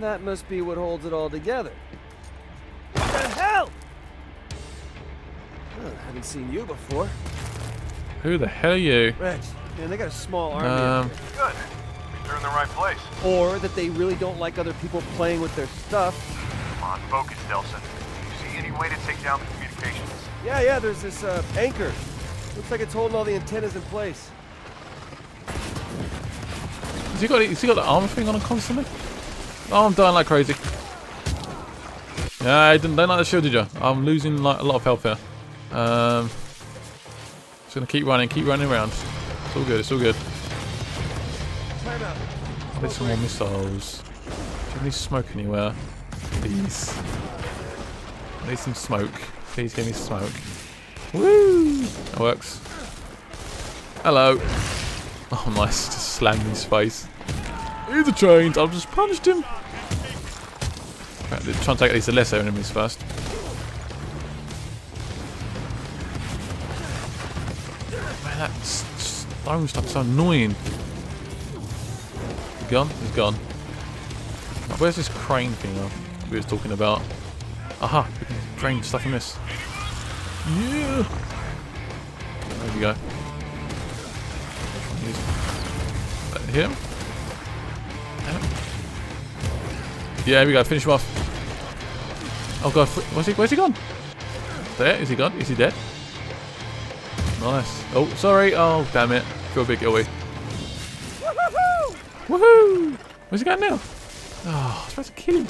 That must be what holds it all together. What the hell? Huh, haven't seen you before. Who the hell are you? Reg, man, they got a small army. Um. Good. Means they're in the right place. Or that they really don't like other people playing with their stuff. Come on, focus, Delsin. Do You see any way to take down the communications? Yeah, yeah, there's this uh, anchor. Looks like it's holding all the antennas in place. Has he got has he got the armor thing on him constantly? Oh, I'm dying like crazy. Yeah, I didn't don't like the shield, did you? I'm losing like a lot of health here. Um, just gonna keep running, keep running around. It's all good. It's all good. I need some more missiles. Do you have any smoke anywhere? Please. I need some smoke. Please give me smoke. Woo! That works. Hello. Oh, nice. Just slammed his face. He's a chains. I've just punished him. Right, try and take these lesser enemies first. Man, that stone stuff's so annoying. He's gone? He's gone. Now, where's this crane thing uh, we was talking about? Aha! We can crane stuff in this. Yeah! There we go. Use that Yeah, we go. Finish him off. Oh god, where's he, where's he gone? There, is he gone? Is he dead? Nice. Oh, sorry. Oh, damn it. Feel a bit guilty. Woohoo! Where's he going now? Oh, I was to kill him.